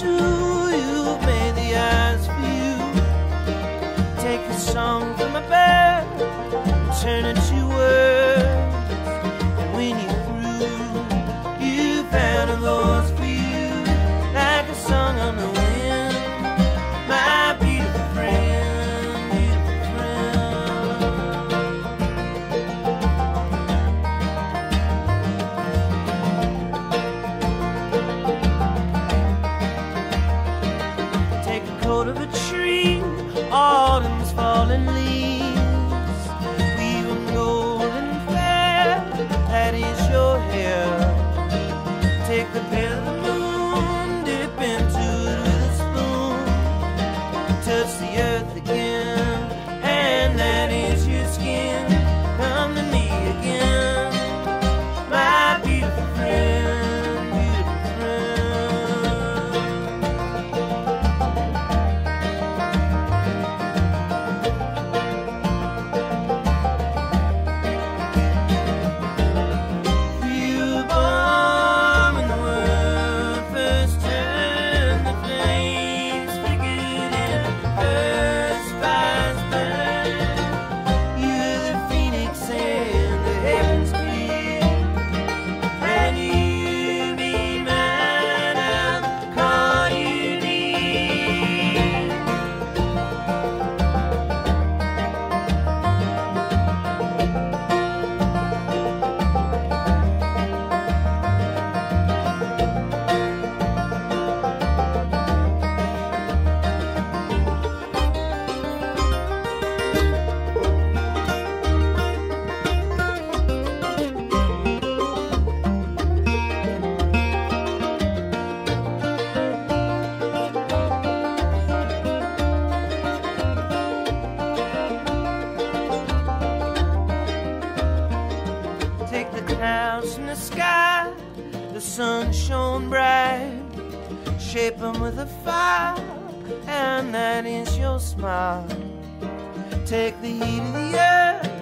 to you, may the eyes for you. Take a song from my bed turn it Coat of a tree, autumn's falling leaves. Weave 'em golden fair, that is your hair. Take the pale of the moon, dip into it with a spoon. Touch the earth again, and that is your skin. Come to me again, my beautiful friend, sky, the sun shone bright. Shape 'em with a fire, and that is your smile. Take the heat of the earth